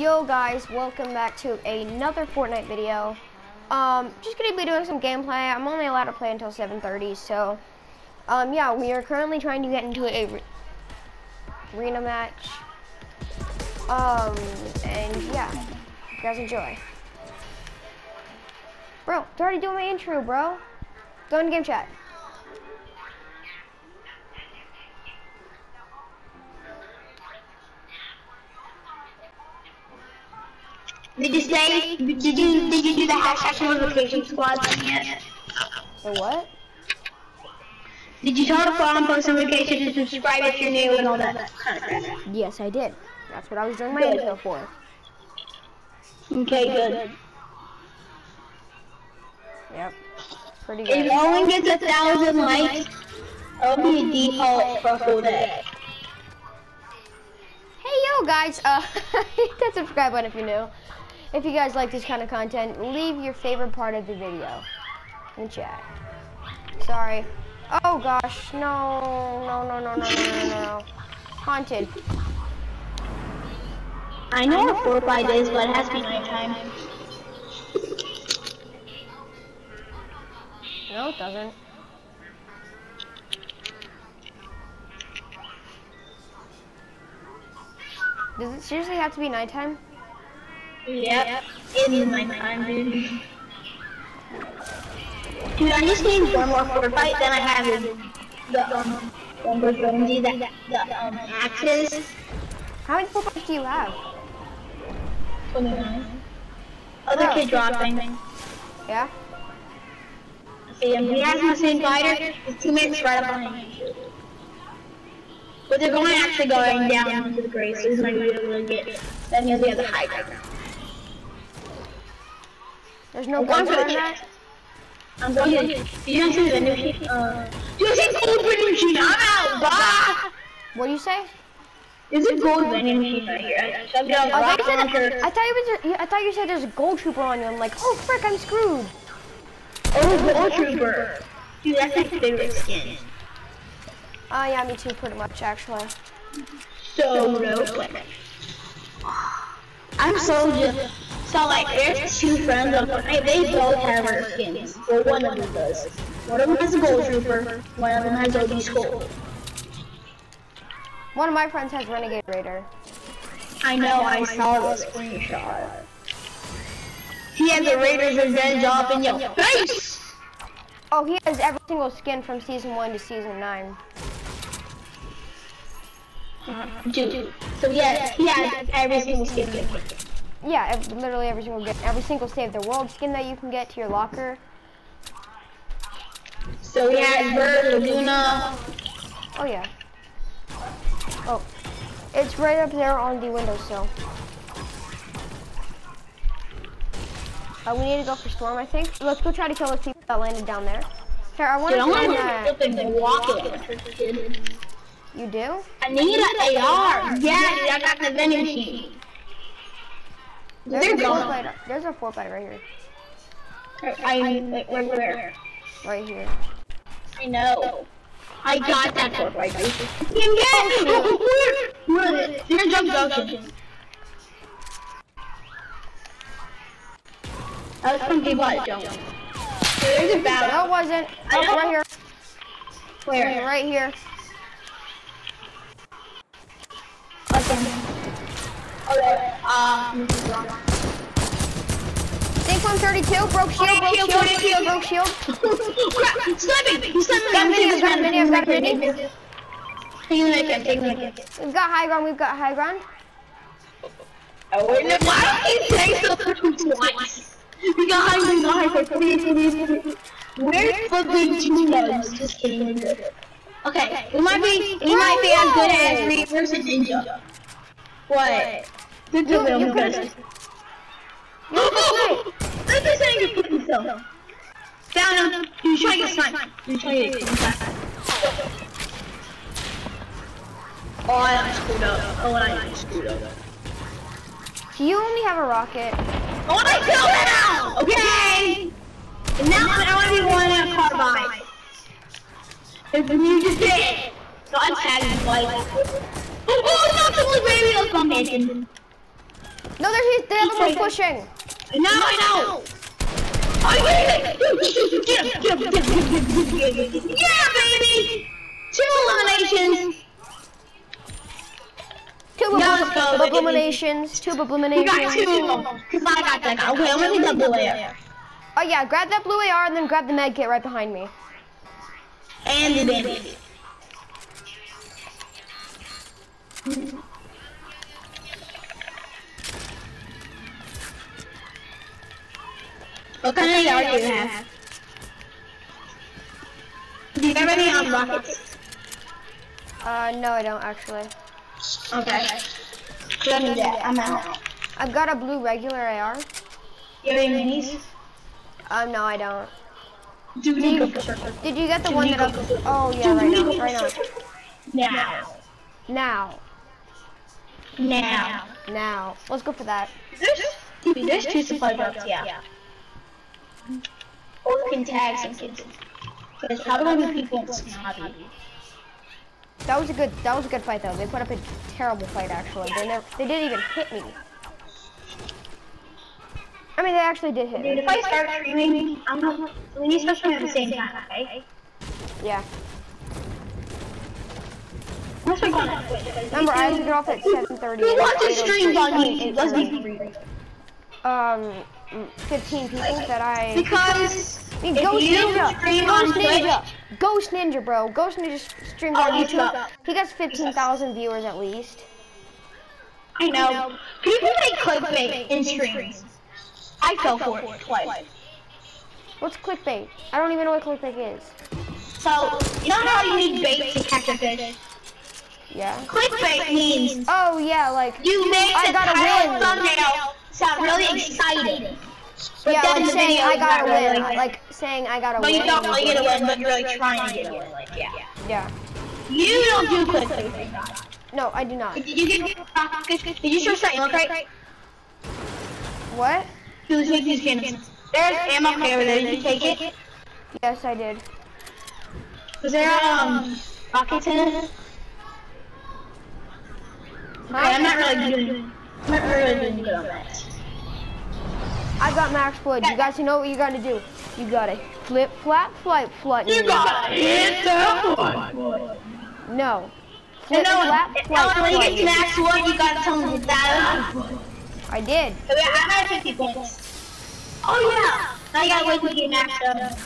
Yo guys, welcome back to another Fortnite video. Um, just gonna be doing some gameplay. I'm only allowed to play until 7.30, so, um, yeah, we are currently trying to get into a arena match. Um, and yeah, you guys enjoy. Bro, it's already doing my intro, bro. Go into game chat. Did you say? Did you did you do the hashtag notification squad thing yet? The what? Did you turn on post notifications and subscribe if you're new and all that kind of? Yes, I did. That's what I was doing my intro for. Okay, good. Yep. Pretty good. no one gets a thousand likes, I'll be a default for a whole day. Hey yo guys, uh, hit that subscribe button if you're new. If you guys like this kind of content, leave your favorite part of the video in the chat. Sorry. Oh gosh, no, no, no, no, no, no, no, no. Haunted. I know what Fortnite is, but it has to be nighttime. No, it doesn't. Does it seriously have to be nighttime? Yep, it is nighttime, dude. Dude, I just need one more Fortnite, then I have the, the um, Lamborghini, the, the um, axes. How many footballs do you have? 29. Other Oh. kid dropping. Yeah? See him. He has the same fighter. His teammates right up behind him. But they're going actually going down into the grave, so he's not gonna be able to get. Then he'll be at the high ground. There's no I'm going on that? I'm going to. Do you guys see the new machine? Uh, do you see gold vending machine? I'm out. Bye. What do you say? Is it gold vending machine right here. I shoved it out. I thought, you launcher. said, I thought you was, I thought you said there's a gold trooper on you. I'm like, oh frick, I'm screwed. Oh, gold trooper. Dude, that's my favorite skin. Oh yeah, me too, pretty much actually. so dope. I'm so just, so like, there's two friends of mine. they both have our skins. Well, one of them does. One of them has a gold trooper, one of them has OB's gold. One of my friends has Renegade Raider. I, know, I saw the screenshot. He has the Raiders Revenge off in your face! Oh, he has every single skin from Season 1 to Season 9 do. So yeah, yeah, every single skin. Yeah, literally every single every single save the world skin that you can get to your locker. So we had Bird, Laguna. Oh yeah. Oh, it's right up there on the windowsill. Uh, we need to go for Storm, I think. Let's go try to kill the people that landed down there. Here, I want to try and... Uh, walk it. You do? I need an AR. Yeah, dude, I got the vending machine. There's They're a four gone. fight. There's a four fight right here. I like where where? Right here. I know. I got that for right. Yeah, Where is it? There's Junk Junction. I was from Peabody jump. There's a No, battle. it wasn't. Oh, right here. Where? Right here. Um. Think 132. Broke shield. Broke Shield, shield. shield. Broke shield. Crap! He's slapping! He's slapping! Got mini, got mini, got mini. Take the neck, take the neck. We've got high ground. We've got high ground. Oh, wait, why don't you say so twice? We got high, we got high, please, please, please. Where's flipping two nuts? Just kidding. Okay, we might be, we might be as good as Reed versus Ninja. What? Did you, you, you could No! This is just saying you put yourself. Down him. You try to snipe. You try to snipe. Oh, I screwed up. Oh, I screwed up. Do you only have a rocket? Oh, I killed him! out! Okay! And now, and now I want to be one carbine. If you just did. So I'm tagging, like... Oh, not the blue baby. Let's go, Mason. No, there's the other one's pushing. No, I know. Yeah, get him, get him, get him, get him, get him. Yeah, baby. Two eliminations. Two Let's go, bubble- baby. eliminations. Two We got eliminations. two. Cause I got that guy. Okay, I'm gonna take that blue air. Oh yeah, grab that blue AR and then grab the med kit right behind me. And the bandit. What kind of yard do you have? Do you have any um, rockets? Uh, no, I don't actually. Okay. Let me get. I'm out. I've got a blue regular AR. You have any minis? Um, no, I don't. Do we go? Did you get the one that I? Oh yeah, right now, right now. Now. Now, Now. now. Let's go for that. There's, there's two supply drops, yeah. Or we can tag some kids. Because how do I move people in snobby? That was a good. That was a good fight though. They put up a terrible fight actually. They never. They didn't even hit me. I mean, they actually did hit Dude, me. if I start screaming, I'm not, we need to start screaming at the same time, okay? Yeah. Unless we're going to Twitch. because Remember, I have to get off at 7:30. two- Who wants to stream on YouTube? Let's be free. Um, mm, 15 people that I. Because I mean, Ghost Ninja! stream Ghost Ninja! Twitch- Ghost Ninja, bro. Ghost Ninja streams Oh, on YouTube. He gets 15,000 viewers at least. I know. People make clickbait in streams. I fell for it twice. What's clickbait? I don't even know what clickbait is. So, you know how you need bait to catch a fish? Yeah. Clickbait means Oh, yeah, like. you make I the gotta title win. thumbnail sound really exciting. But yeah, then like the saying video I got a not really win. like- Like saying I gotta But you don't really get a win, but you're really trying to get a win. Like, yeah. Yeah. You don't do clickbait. No, I do not. Did you get Did you search that ammo crate? What? Who's with these cannons? There's ammo over there. Did you take it? Yes, I did. Was there um rockets in it? Okay, I'm not really doing. I'm not really doing good on that. I got max wood. You guys you know what you gotta do. You gotta flip, flap, flight, flut. You gotta hit that one. No. And Flip, no, flap, no, flight, when you get to max one, you gotta tell me that. I did. So yeah, I'm at 50 points. Oh yeah. Now you gotta wait till you get maxed up.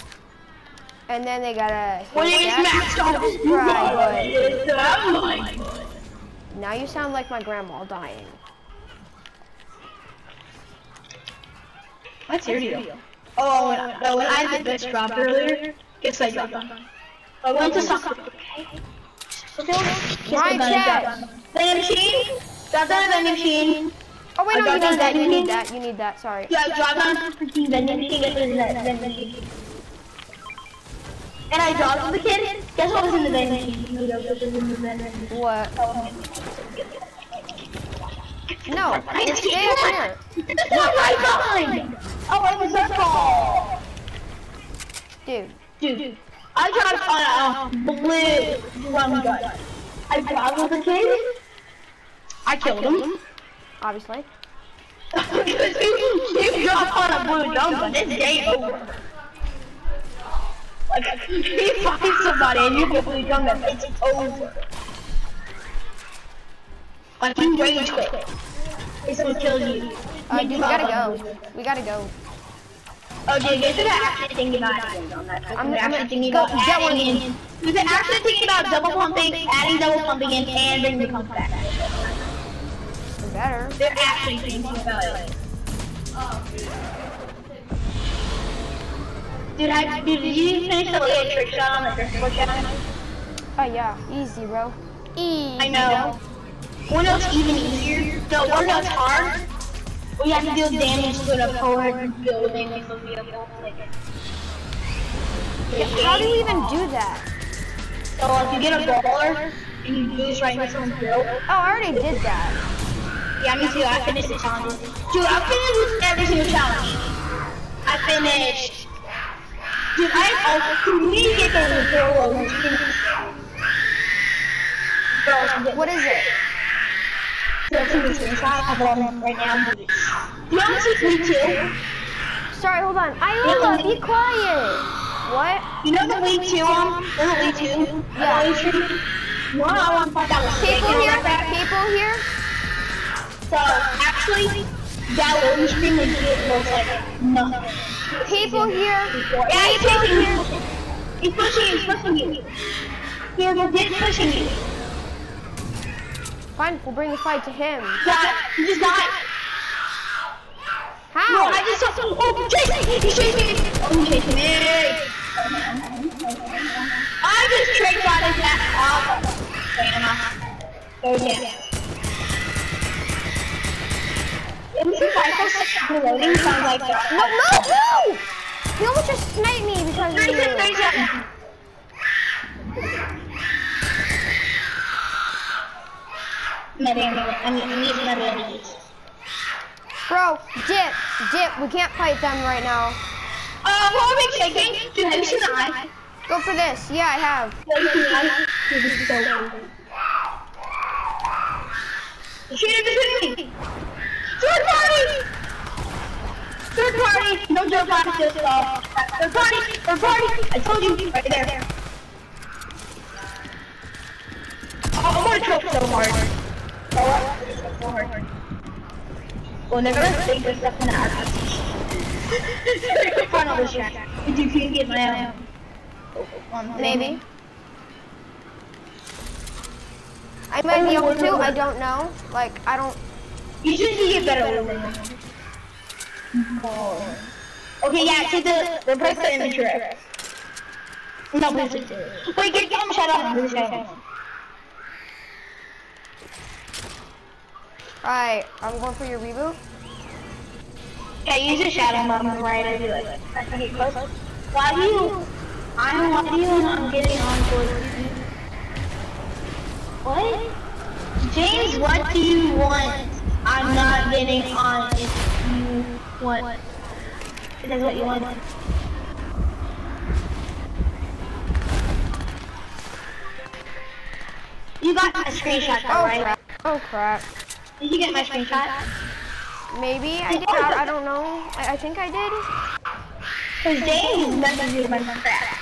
And then they gotta. When you get that maxed up, you gotta hit that one. Oh Now you sound like my grandma dying. What's your deal? Oh, when, oh, when I did this drop earlier, guess I dropped on. I went to soccer. Okay. My chest. Vending machine. Drop down a vending machine. Oh wait, no, you need that. You need that. You need that. Sorry. Yeah, drop down a freaking vending machine. Get rid of that vending machine. And I dropped the kid. Guess what was in the vending machine? You know what was in the vending machine. What? No. I just Stay can't up here. it. It's not right behind. Oh, it was a call. Dude. Dude, I dropped on a blue drum gun. I dropped a kid. I killed him. Obviously. You, you drop on a blue drum gun, it's game over. Like, you find somebody and you blue drum gun, it's over. Like, you rage quit. If someone kills you. Uh, dude, we gotta go. We gotta go. Oh, dude, should actually think about it. On that. I'm- actually thinking about get one adding in. You should actually think about double pumping, adding double pumping in, and bring the pump back. Better. They're actually thinking about it. Dude, I, dude, did you finish the little trick shot on the driftwood challenge? Oh yeah. Easy, bro. Easy. I know. One that's even easier. No, one that's hard. We have to deal damage to the forward building of the vehicle. Like, How do you even do that? So if you get a baller and you lose right into someone's build. Oh, I already did that. Yeah, me too. I finished the challenge. Dude, I finished every single challenge. I finished. Dude, I also we need to get those girls. Girls, What is it? Let's see the screenshot right now. You want to see week two? Sorry, hold on. Iola, be quiet. What? You know the week two um, the week two? Yeah. One I want to find out People here? People here? So actually, that screen legit looks like nothing. People here? Yeah, he's pushing you. He's pushing you. He's pushing you. He's pushing you. Fine, we'll bring the fight to him. Yeah, he just died. No, How? I just saw some. Oh, chasing! He's chasing me! Oh, he's chasing me! I just tricked shot his ass off. Bama. Oh, yeah. The loading sounds like that. No, no, no! He almost just sniped me because of you. I mean, I need medium. Bro, dip, dip. We can't fight them right now. Uh, what are we taking? Dude, have you seen the eye? Go for this. Yeah, I have. Have you the eye? Dude, this is so cool. Shoot him, shoot him! Third party! Third party! No joke on this, uh, third party! Third party! I told you, right there. Oh, I'm gonna choke so hard. Oh, I'm gonna choke so hard. We'll never think this stuff in our Final distract. If you can get my own. Maybe. I might be able to. I don't know. Like, I don't. You just need to get better with it. Okay, yeah, take the replace the rip. No, please. Wait, get get him shut up. Please shut up. Alright, I'm going for your reboot. Yeah, use a shadow bomb right I do it. Okay, close. Why do you? I'm why do you not getting on you? What? James, what do you want? I'm not getting on if you want. If that's what you want. You got my screenshot, though, Oh right? crap. Oh crap. Did you get my screenshot? Maybe I did. I, I don't know. I, I think I did. Cause messaged you my crap.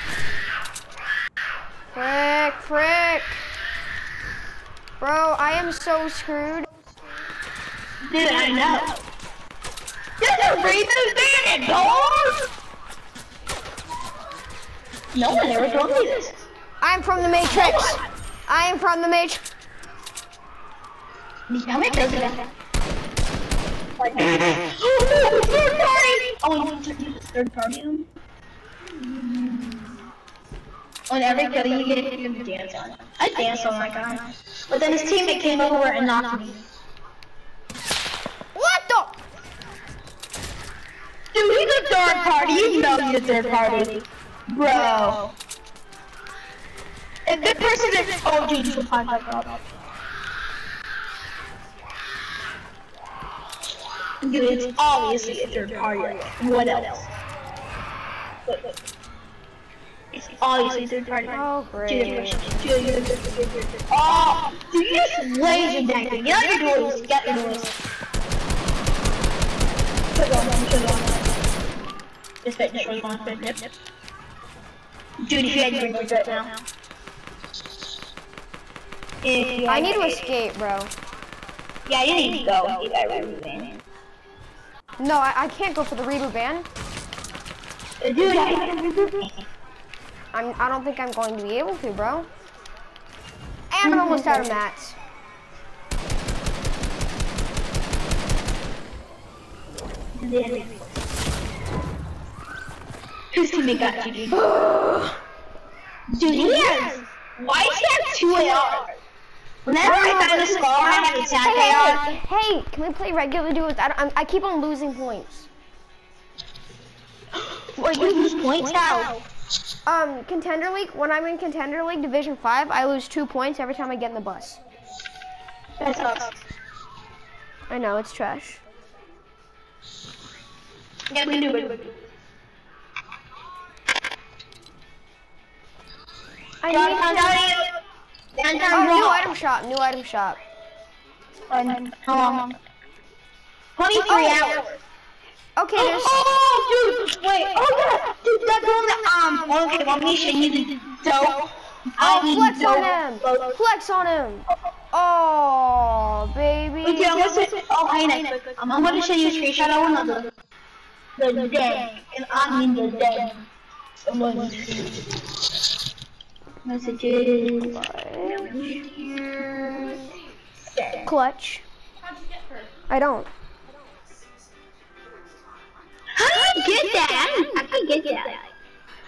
Frick, frick. Bro, I am so screwed. Dude, I know. There's a reason bandit, dog! No one ever told me this. I'm from the Matrix. I am from the Matrix. How many does it have? Like, oh, third party! Oh, you took the third party? On every kill you get, you dance on it. I danced on oh my guy. But then his teammate came over and knocked me. What the? Dude, he's a third party. You know he's a third party. Bro. If the person is oh dude, you can find that up. Dude, it's obviously a third party. What else? Wait, wait. It's obviously a third party. Oh, great. Oh, dude, you just laser tanking. Get out your doors. Get your doors. Put on, put it on. Just fit, just respawn, fit, yep, yep. Dude, if you had green right now. If I need to escape, bro. Yeah, you need to go. You got really man. No, I, I can't go for the reboot ban. Dude, I I'm. I don't think I'm going to be able to, bro. And I'm almost out of mats. Whose teammate got you, dude? Dude, he has. Why does he have two AR? Whenever I find a scar, I have attack AR. Hey, hey, hey, can we play regular duos? I, don't- I'm, I keep on losing points. Wait, you lose points now? Um, contender league. When I'm in contender league division five, I lose two points every time I get in the bus. That sucks. I know it's trash. Yeah, we can do it. I Down, need down, to- down, down, down, Oh, new down. item shop. New item shop. And how long? 23 Oh. hours. Okay, there's. Oh, dude, wait. Oh, yeah. Dude, that's on the, um, okay, let me show you the dope. I Oh, mean, flex on dope him! photos. Flex on him! Oh, baby. Wait, dude, I'm gonna say, oh, hey, next, I'm, I'm gonna show you a screenshot of one of the, the den, and I mean the den. Someone. Messages. Clutch. How'd you get her? I don't. How do you get that? I can get that.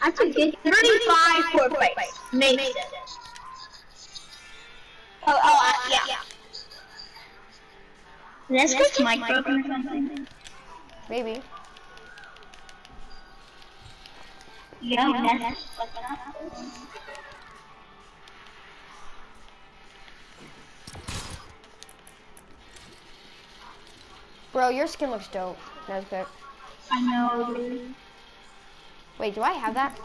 I can get 35 for fights. Makes sense. Oh, oh, uh, yeah. Let's get mic broken or something. Maybe. Yeah, that's what's up. Bro, your skin looks dope. That's good. I know. Wait, do I have that?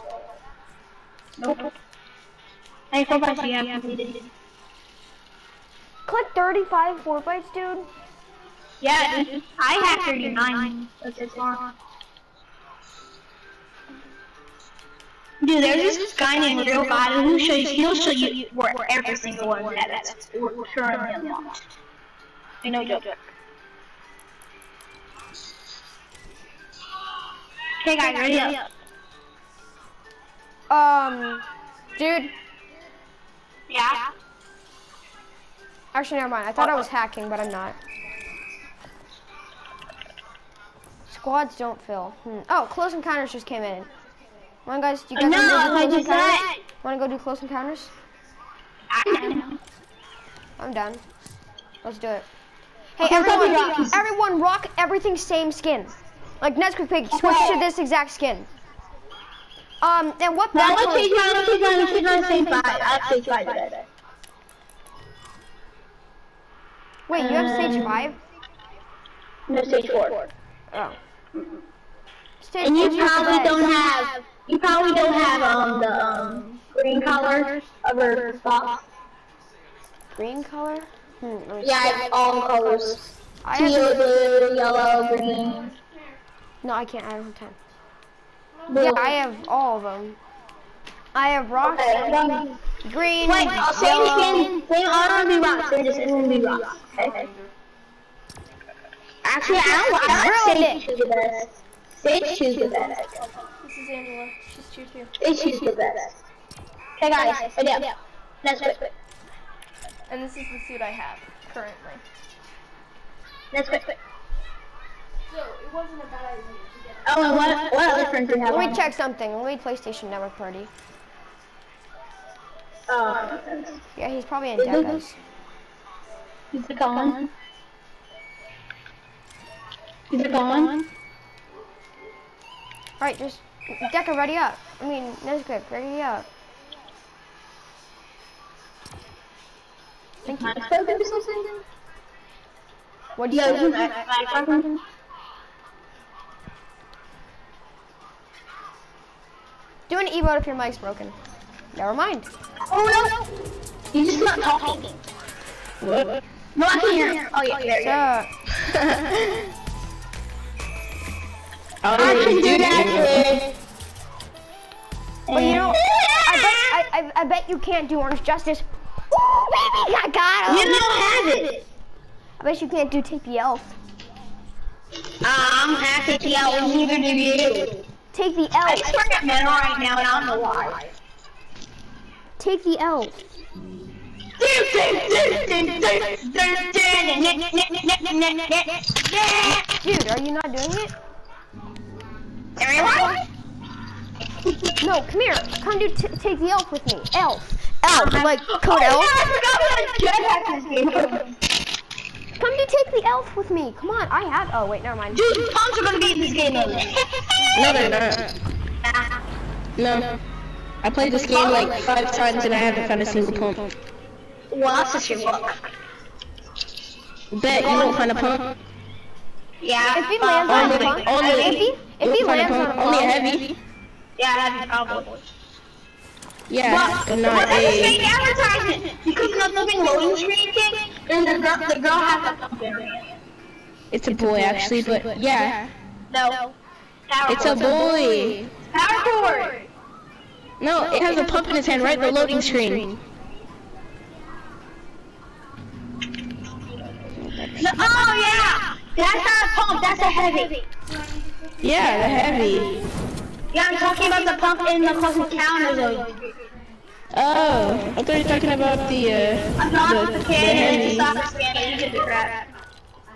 Nope. Hey, four three, yeah. Click 35 four bites, dude. Yeah, dude. I have 39. That's it. Dude, there's this guy named Real who show you, he'll show you where every single one of that that's currently unlocked. I know joke. Okay guys, ready up. Um, dude. Yeah? Actually, never mind. I thought I was hacking, but I'm not. Squads don't fill. Hmm. Oh, close encounters just came in. Come on, guys. Do you guys No, want to do close encounters? Want to go do close encounters? I'm done. Let's do it. Hey, Okay, everyone, everyone, rock everything same skin. Like Nesquik Pig, switch Okay. to this exact skin. Um, and what No, battle? let's take one, let's take one, let's take one, same. I stage five today. Wait, you have stage Um, five? No, stage four. Oh. Stage And you probably don't have, you probably don't have, um, the, um, green color of your box. green color. Hmm, Yeah, I have all colors. I Teal, have. blue, yellow, green. No, I can't. I don't have time. blue. Yeah, I have all of them. I have rocks, Okay, um, green, Wait, I'll say yellow. it again. They all be rocks. They're just gonna be rocks. Okay. Actually, I don't. I Really? don't Sage choose the best. Sage choose the best. This is Angela. She's two two. Sage choose the best. Okay, guys, ready up. Let's quit. And this is the suit I have currently. Let's quit. So it wasn't a bad idea to get Oh, and what what other friends do you have? Let me on? check something. Let me PlayStation Network Party. Oh, Yeah, he's probably in Is it- Deca's. is it gone? Is it gone? Alright, just Deca, ready up. I mean, Nesquik, ready up. Thank you. My focus or something? What'd you Yeah, Do an emote if your mic's broken. Never mind. Oh no! You're just not talking. What? No, I can hear. Oh yeah, there you go. So, oh, I can do that. but you know, I bet I, I, I bet you can't do Orange Justice. Ooh, baby, I got him. You don't have it. I bet you can't do Take the uh, L. I don't have to tell neither do you. Take the L. I just forgot men right now and I don't know why. Take the L. Dude, are you not doing it? Everyone? No, come here. Come do t- Take the L with me. Elf. Elf. Like code Elf. Come do Take the L with me. Come on. I have. Oh, wait, never mind. Dude, pumps are gonna be in this game. No, they're not. No. I played this game like five times and I haven't found a single pump. Well, that's just your luck. Bet you won't find a pump. Yeah. If he uh, lands on a pump, only- if he, if he lands on a pump. Only heavy. Yeah, I have probably. Yeah, but Well, not that's a fake a. advertisement because of the loading screen thing. And the girl, the girl has a pump in her hand. It's a boy actually, but yeah. No. Power It's a boy. Power cord. No, it has a pump in his hand right the loading screen. No, oh yeah. That's not a pump. That's a heavy. Yeah, the heavy. Yeah, I'm talking about the pump in the closest counter though. Oh, I thought you were talking about the, uh, I'm not the, the the kid. It's heavy. a soccer scan. You should do that.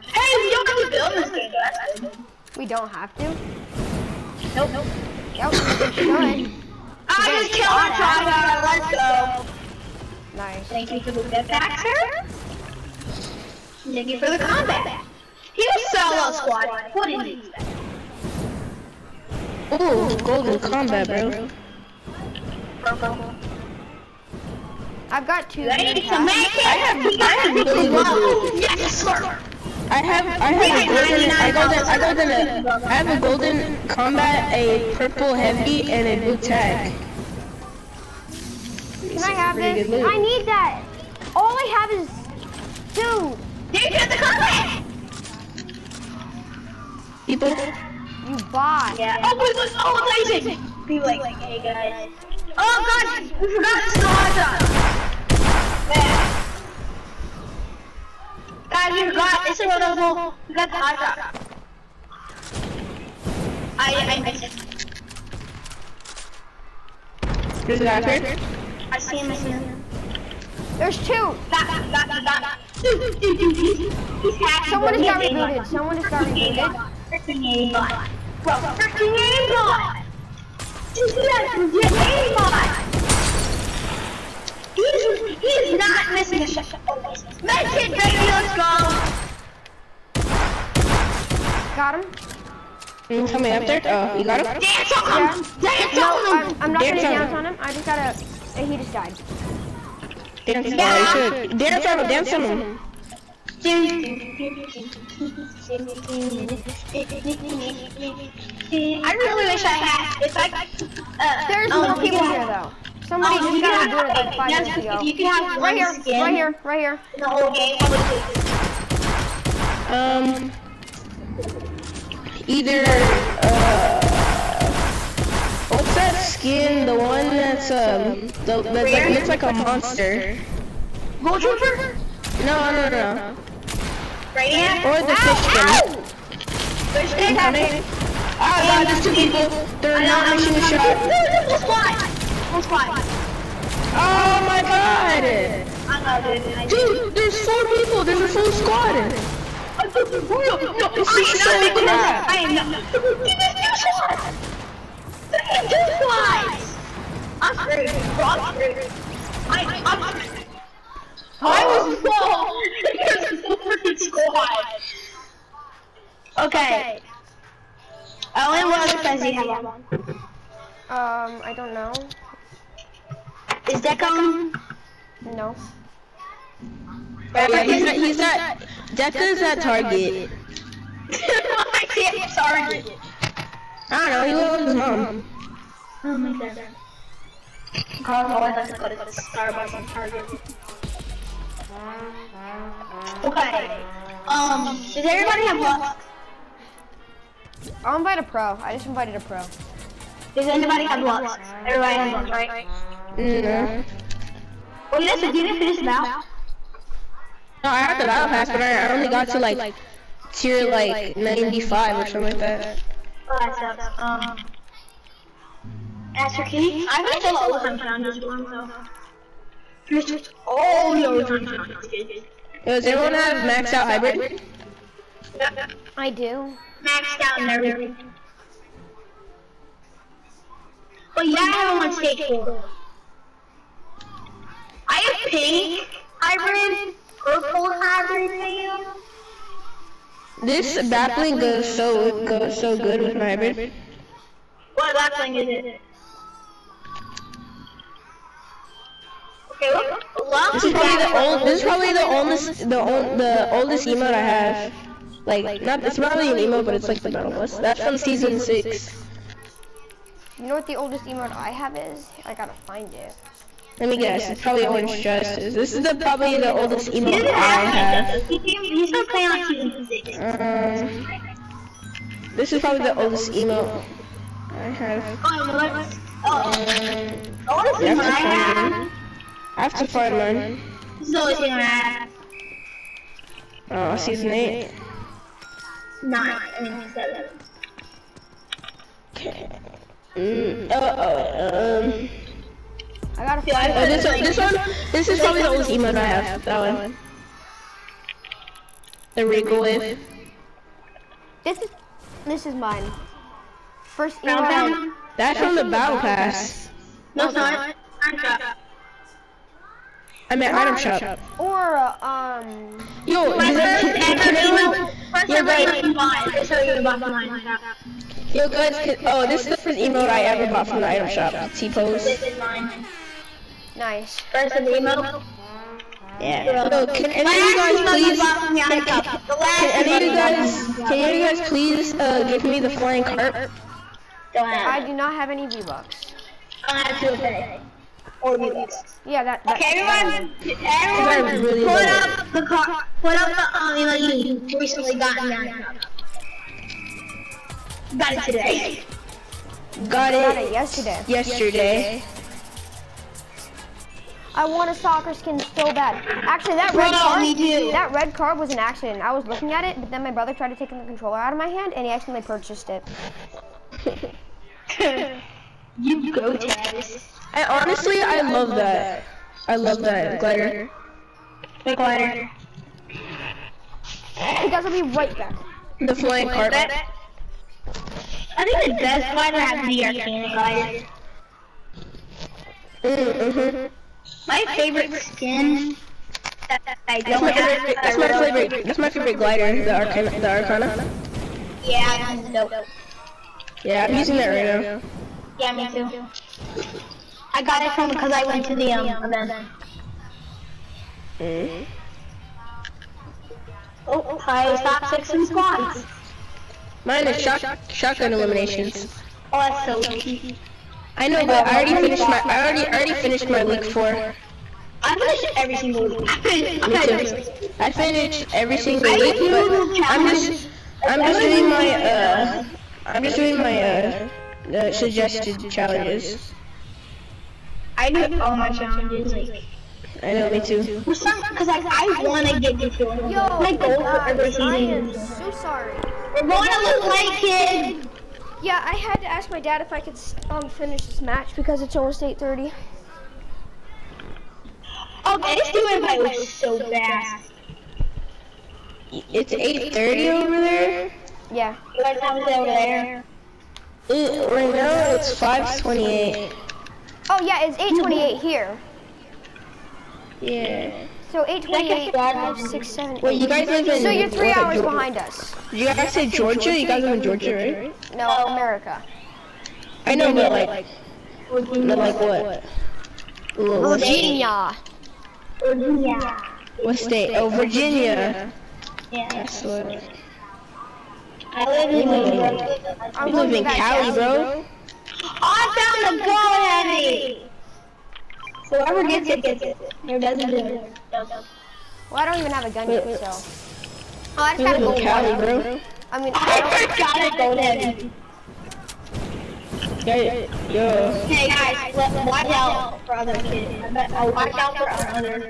Hey, we don't have to build this game. That's good. We don't have to. Nope, nope. Yep, we should. I just killed a tryhard. Let's go. Nice. Thank you for the jetpack, sir. Thank you for the combat. He was solo squad. What did he expect? Ooh, golden combat, bro. I've got two. Ready to make it? I have- I have really good. Yes, sir. I have, I have a golden, I got a, I got a, I have a golden combat, a purple heavy, and a blue tag. Can I have Pretty this? I need that. All I have is, dude. Did you get the combat? People, You bought. Yeah. Oh, wait, wait, oh, amazing. Be like, hey guys. Oh god, we forgot the Sparta. Yeah. Guys, we forgot. It's a notable. We got the hot shot. I, I missed it. there's a guy here. I see him. I see him. There's two. Dude, he's, he's happy. Someone has got He's rebooted. Someone has got rebooted. Freaking aimbot. Bro, freaking aimbot. Dude, yes, aimbot. He's, he's not missing a shot. Oh, Medkit, baby, let's go. Got him. Mm, Somebody up there? Oh, you got him? Dance on him. Dance No, on I'm, him. I'm not gonna Dance on dance him. on him. I just gotta. He just died. Dance, oh, you should. Dance on him, dance on him. I really wish I had. If I, uh, There's um, more people here though. Somebody um, just you got can rebooted have- like five minutes ago. You can have Right here, skin right here, right here. in the whole game, I would take it. Um, either, uh, what's that skin? The one that's, um, the, that like, looks like a monster. Gold Trooper? No, no, no. Radiant? Or the fish skin. Fish skin? Incoming. Ah, God, there's two people. They're not making a shot. One squad. One squad. Oh my God. Dude. There's four people. There's a full squad. This is so crap. I am not. Give me two squads. Two squads. I'm screwed. Bro, I'm screwed. I, I'm. I was slow because of the freaking squad. Okay. I only want to because you have one. Um, I don't know. Is that coming? No. Yeah, he's not, he's not, Deca's at Target. I can't target. I don't know, he lives with his mom. Oh my god. Carl always has to go to Starbucks on Target. Okay. Um, does everybody have luck? I'll invite a pro. I just invited a pro. Does anybody have luck? Everybody has luck, right? No. Well, yes, we didn't finish now. No, I had the battle pass, but I, I only got to like tier like 95 or something like that. Oh, that sucks. Um, Master Key? I haven't done all the time on this one, so. Here's just all oh, the other time on this game. Yo, does anyone have maxed out hybrid? I do. maxed out and everything. But yeah, I have one stage four. I have pink hybrid, purple hybrid maybe. This backbling goes so goes so good with my hybrid. What backbling is it? This is probably the old. This is probably the oldest the old, the oldest emote I have. Like not it's not really an emote, but it's like the battle bus. That's from season six. You know what the oldest emote I have is? I gotta find it. Let me guess. It's probably Orange Justice. This is the probably the oldest He emote I have have. it. He He's gonna play on season six. Um, this is probably the oldest emote I have. Oh, oh, Um, the oldest you I have. One. I have to find one. This is the oldest I have. Oh, season eight. Nine and seven. Okay. Mm, oh, oh, um. I gotta Yeah, find Oh, this one, this one, this is probably the oldest emote I have. That one. The Regal wave. This is this is mine. First Round email. That's from the Battle Pass. No, it's not. I'm shot. I meant item shop. Or uh, um Yo, My first ever can email. First Yo, ever guys, email bought. I'll show you the box line. yo guys, oh, this is the first emote I ever bought from the item shop. T-pose. This is mine. nice. First ever email. Yeah. Yo, can any of you guys please, can, can any of you guys, can any of you guys please, uh, give me the flying cart? Don't I do not have any V bucks. I have to pay. Or Robux. Yeah, that. that Okay, everyone, I everyone, really put love up the car, put up the um, email you recently got in there. Got it today. Got got it it yesterday. yesterday. I want a soccer skin so bad. Actually, that Bro, red card, that red card was an accident. I was looking at it, but then my brother tried to take the controller out of my hand, and he accidentally purchased it. You go, Travis. I honestly, I love that. I love that glider. The glider. You guys will be right back. The flying cart. I think the best glider has to be Arcana glider. Mm-hmm. My favorite skin that I That's don't my have. favorite. That's my favorite. That's my favorite glider. The Arcana. The Arcana. Yeah, dope. Yeah, I'm using that right now. Yeah, me too. I got it from because I went to the um event. Mm. Oh, I stopped six and squats. Mine is shock, shotgun eliminations. Oh, that's so cute. I know, but I already finished my. I already already finished my week four. I finish every single week. Me too. I finished every single week, but I'm just. I'm just doing my. Uh. I'm just doing my. Uh. Uh, suggested challenges. I do all my challenges. Like, I know, me too. for some, because like I want to get this one. Yo, my goal for every guys, I am so sorry. We're going to look like kid. Yeah, I had to ask my dad if I could um finish this match because it's almost 8:30. Okay, this two invite was so fast. It's 8:30 over there. Yeah. What time is it over there? Right now it's 5:28. Oh yeah, it's 8:28 here. Yeah. So 8:28, 5, 6, 7, Wait, you guys live in? So you're three what, hours Geor- behind us. You guys say Georgia? You guys live in Georgia, right? No, America. I know, but like, but like what? What? Virginia. Virginia. What state? Oh, Virginia. Yeah. That's what. I live in Virginia. I'm You live in Cali, down. bro. I found a gold heavy. So whoever gets it gets it. Who doesn't do it. Well, I don't even have a gun yet, so. Oh, I just got a gold Cali, one. bro. I mean, I don't. I got a gold heavy. Yeah, yo. Hey guys, let, watch out for other kids. I bet- uh, watch out for other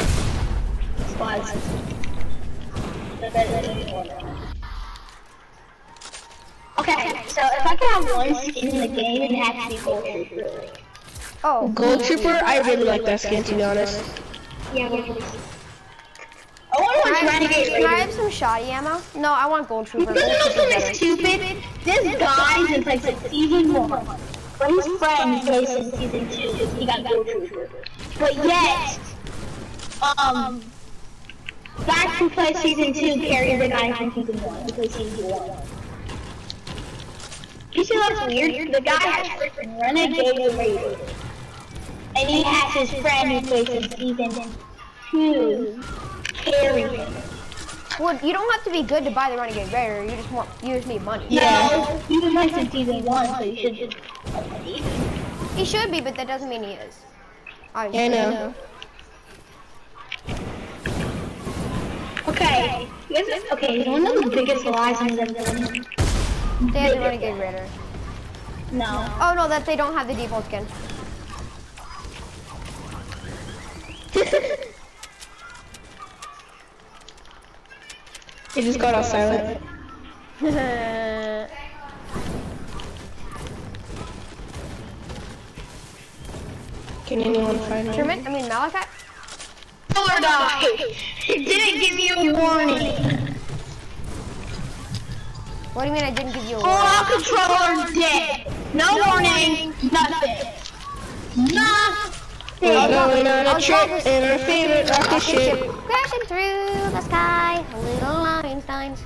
squads. Okay, so if I could have one skin in the game, it has to be Gold Trooper. Oh, Gold Trooper, I really like that skin, to be honest. Yeah, Gold Trooper. I want Can one I, Renegade can I have some shoddy ammo? No, I want gold You trooper. know Gold trooper's something better. stupid? This guy since like since season one, but his friend plays since season two. He got Gold Trooper. But yet, um, guys who play season two carry the guy from season one who plays season one. You see what's weird? The guy has freaking Renegade Raider. And he has his friend who plays in season two carry him. Well, you don't have to be good to buy the Renegade Raider. You just want, you just need money. No, he was like in season one, so you should. He should be, but that doesn't mean he is. I Yeah, know. Okay. You guys- Okay, one of the biggest lies in the villain. They have the Renegade Raider. No. Oh no, that they don't have the default skin. He just got all silent. Can anyone find me? Truman, I mean Malachi. Color die. It didn't give you a warning. What do you mean I didn't give you a warning? out controller dead. No warning. Nothing. Nothing. We're going on I'll a trip drive in our favorite rocket Rocket ship. ship crashing through the sky, little Einsteins.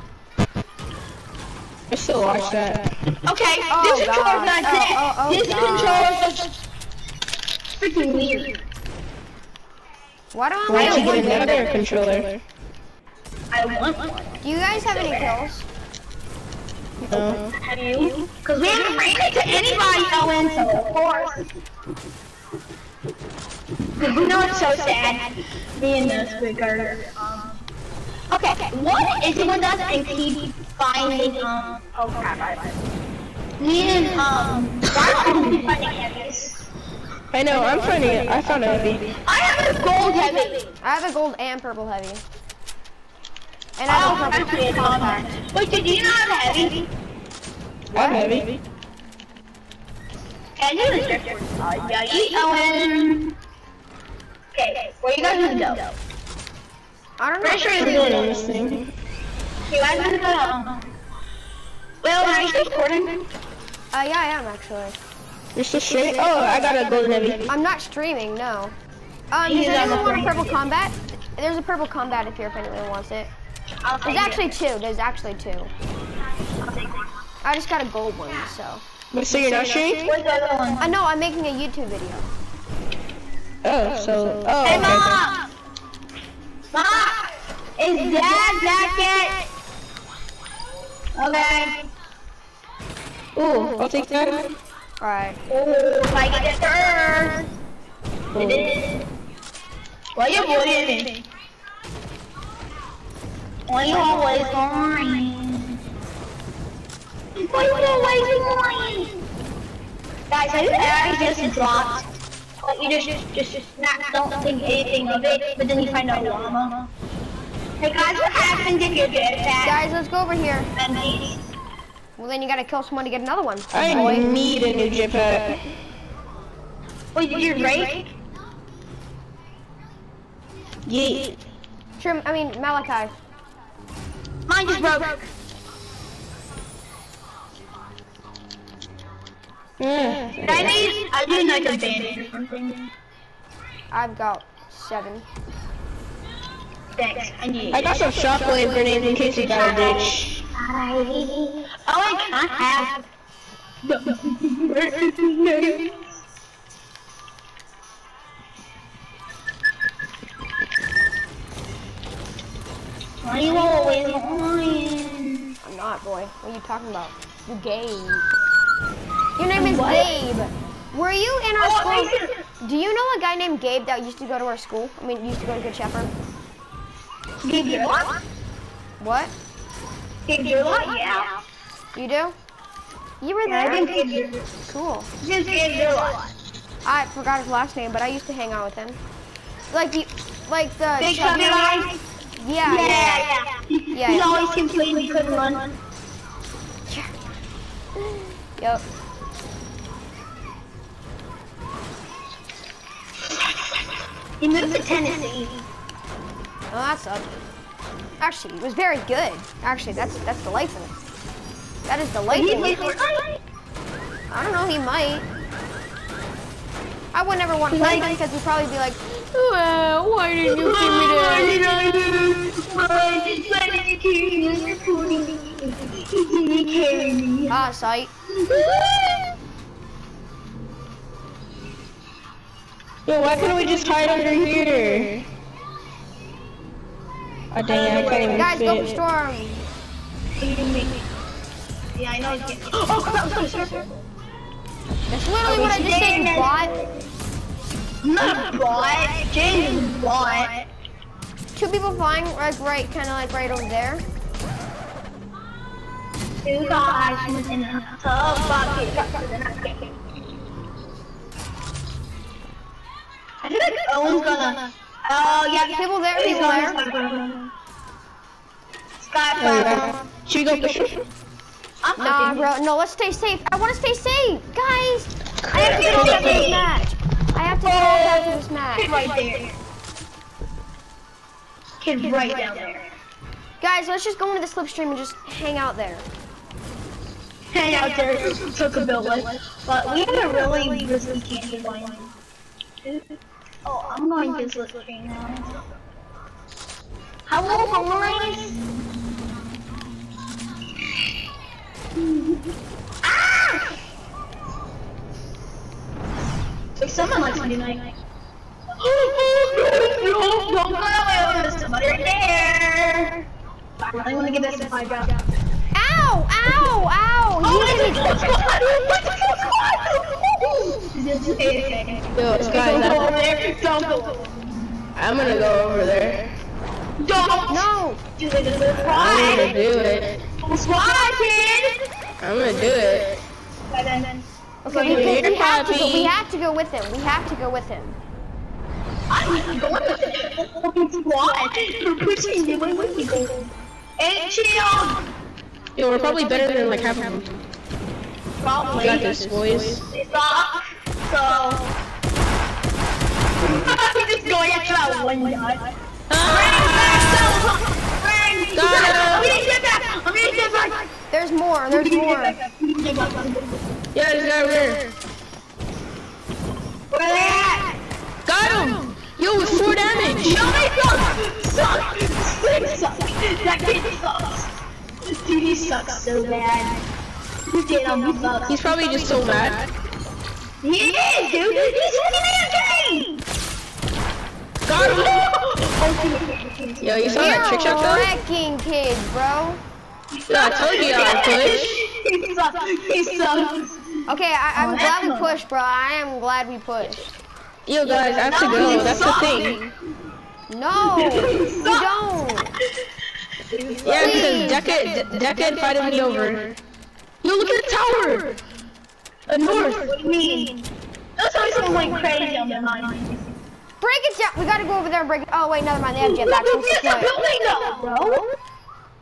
I still watch that. Okay, Oh, this controller's God. not Oh, dead. oh, oh, this God. controller's just freaking weird. Why do I Why only don't you get another gun? controller? I want one. Do you guys have any kills? No. Because we haven't ran into anybody, Owen, so of course. You know it's so sad? Me and this regard. Um, okay, what is it someone does and keep finding, um, oh crap, I Me and, um, why don't we finding heavies? I know, I'm finding it. I found a heavy. I have a gold heavy. I have a gold and purple heavy. And I Oh, have a purple actually, it's. Wait, did you not have a heavy? I'm heavy. Can you do this? Uh, yeah, you, Owen. Okay, where you guys gonna go? I don't know. Pretty sure I'm you're doing doing this thing. You guys gonna go? Well, are you still recording? Uh, yeah, I am actually. You're still straight? Oh, I got a golden heavy. I'm not streaming, no. Um, You does guys anyone want a purple combat? There's a purple combat if here if anyone wants it. I'll There's actually two. There's actually two. I just got a gold one, so. But so you're not streaming? Where's the other one? I know I'm making a YouTube video. Oh, so, oh, so oh, Hey, okay, okay. Mom! Mom! Is Dad back yet? Okay. Ooh, I'll take that. All right. Ooh, if I get the turn. It is. Why you wouldn't? Why you always lying? Why you always lying? Guys, have you ever just dropped? Like you just, just, just not, don't think anything of it, but then you find out llama. Hey guys, what happens if you get that? Guys, let's go over here. And Well, then you gotta kill someone to get another one. I boy. need a new jetpack. Wait, did you rate? Yeet. Trim, I mean Malachi. Mine hmm. just broke. Yeah. I need, I do like a bandage or something. I've got seven. Thanks, I need. I got some shockwave grenades in case you got a ditch. Oh, I can't have. Why you always lying? I'm not, boy. What are you talking about? You Gabe. Your name is What? Gabe. Were you in our Oh, school? Do you know a guy named Gabe that used to go to our school? I mean, used to go to Good Shepherd. Lot? What? Give your yeah. You do? You were there? your, Cool. I forgot his last name, but I used to hang out with him. Like the, like the. Big chubby chubby guy? Yeah, Yeah, yeah. yeah. Yeah, He yeah. always complained he couldn't run. Yep. He moved to Tennessee. Oh, that sucked. Actually, it was very good. Actually, that's that's delightful. That is He delightful. plays Fortnite? I don't know, he might. I would never want to play him because he'd probably be like, well, why didn't you give me that? Ah, sight. Yo, why couldn't we just hide under here? Oh dang it, I can't even Guys, go for fit. storm. Yeah, I know. it's getting- Oh, crap, sorry, sorry, sorry. That's literally what I just said, you bot. Not a bot. James is bot. Two people flying, like right, kind of like right over there. Two guys in a tub bucket. I feel like Owen's gonna. Oh yeah, People there, he's people there. Sky Oh, yeah. Should we go push him? I'm Nah, bro, no, let's stay safe. I want to stay safe, guys. I have to go back to this match. I have to go back to this Kid match. right there. Kid right down there. Guys, let's just go into the slipstream and just hang out there. Hang out there, took a billet. But we haven't really risky candy line. Oh, I'm going to screen now. Hello, boys! Ah! Someone likes Monday night. Oh, no, no, don't go away. There's somebody right there. I really want to get this in my job. Ow! Ow! Ow! Oh, You it's a squad! It's a squad! Yo, Don't guys, go over there. Don't go. I'm gonna go over there. Don't. No! It. I'm gonna do it. Squad, kid. I'm gonna do it. And then. Okay, we, we have to go. We have to go with him. We have to go with him. I'm going with it. Squad. You're pushing me. Wait, wait, wait. go. Eight. Yo, we're probably better than like half of them. Probably. We got this, boys. They suck. So. I'm just going after that one guy. Got him. I'm gonna get back. I'm gonna get back. There's more. There's more. Yeah, there's a guy over there. Where they at? Got him! Yo, with four damage! No, they suck! Suck! They suck! That kid sucks! Dude, he sucks so bad. He did on me sucks. He's probably just so mad. He is, dude! He's winning the game! Got him! Yo, you saw that trick shot You're though? wrecking kids, bro. Yo, I told you I'd push. He sucks! He sucks! Okay, I, I'm Oh, glad we pushed, bro. I am glad we pushed. Yo, guys, I have to go. That's the thing. No, we don't. Yeah, because Decade, Decade invited me over. Yo, look at the tower! Uh, north! What do you mean? That's why someone went crazy on their mind. Break it down. We gotta go over there and break it. Oh wait, never mind. They have jetpacks. What's the Get the point? building though, bro!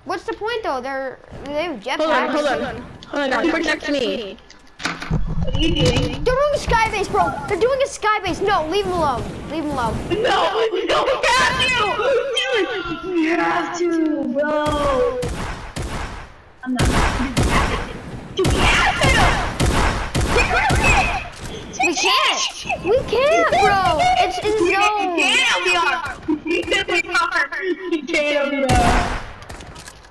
What's the point though? They're they have jetpacks. Hold on, hold on. Hold on, protect me. What are you doing? They're doing a sky base, bro. They're doing a sky base. No, leave them alone. Leave them alone. No, no, we have to! Dude, we have to, bro! I'm not. Dude, we have to! We can't. We can't, bro. It's in We can't, we are! We can't, we are! We can't, we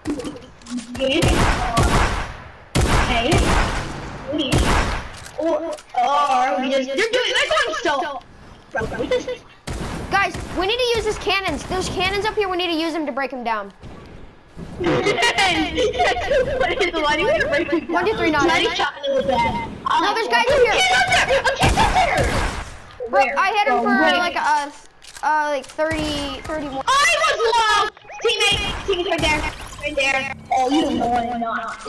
Okay. Okay. Or, or we just, they're doing, they're going just, Guys, we need to use his cannons. There's cannons up here. We need to use them to break them down. One, two, three, nine. No, there's guys up here. Get up there! Kid's up there! Bro, I hit him for like a, uh, like 30, 31. I was low! Teammate! Teammate right there. Right there. Oh, you don't know what I'm not.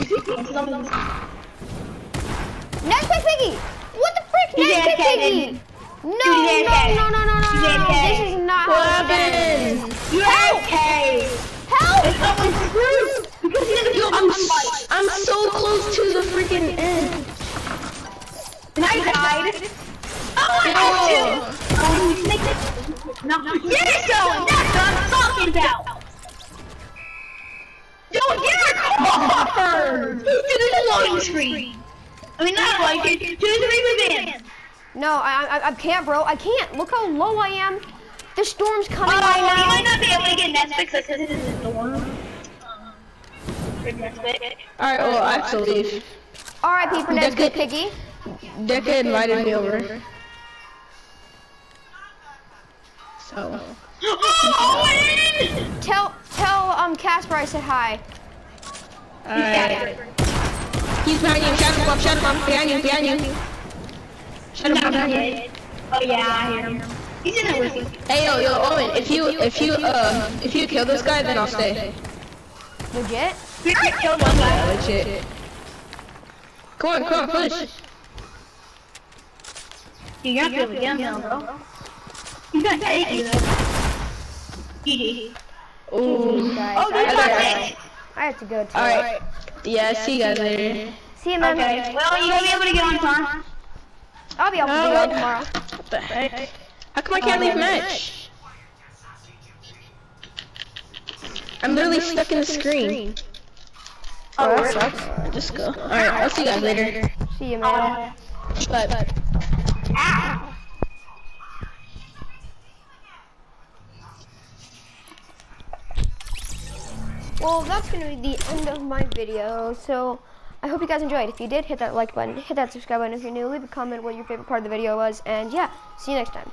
Next pick Piggy. What the frick? Next pick Piggy. No, no, no, no, no, no, no, no. This is not how it's done. You're okay. Help! It's going through! Because he doesn't Yo, know I'm, how to fight. s- I'm so close to the freaking end. And I died. Oh, I died too! Oh, you make it. No, yes, so that's what I'm talking about! Yo, you're a car! Dude, this is loading screen! I mean, not like it. Do the replay ban. No, I, I, I can't, bro. I can't. Look how low I am. The storm's coming Oh, right you might not be able to get Netflix because this is the storm. Um. Alright, well, I have to leave. R.I.P. for next Decade- pick Piggy. Decade invited me over. So. Oh, Owen! Tell, tell, um, Casper I said hi. Alright. He's behind you. Shadow bomb, shadow bomb. Behind you, behind you. Shadow bomb behind you. Oh yeah, I hear him. He's in there with you. Hey yo yo Owen, if you if you uh if you kill this guy, then I'll stay. Legit? We already killed one guy. Yeah, legit. Come on, come on, push. You're not gonna be able to get him now, bro. He's gonna take you though. GG. Ooh. Guys, Oh, I, good I, fight. I have to go too. All right. Yeah, see you guys later. See you, man. Okay. Well, you gonna be able to get on time. I'll be able to No. go tomorrow. What the heck? How come I can't oh, leave match? I'm literally stuck in the screen. Oh, that word. sucks. Just go. All right, I'll see you guys later. See you, man. Bye. Bye. Ow. Well, that's going to be the end of my video. So, I hope you guys enjoyed. If you did, hit that like button, hit that subscribe button if you're new, leave a comment what your favorite part of the video was, and yeah, see you next time.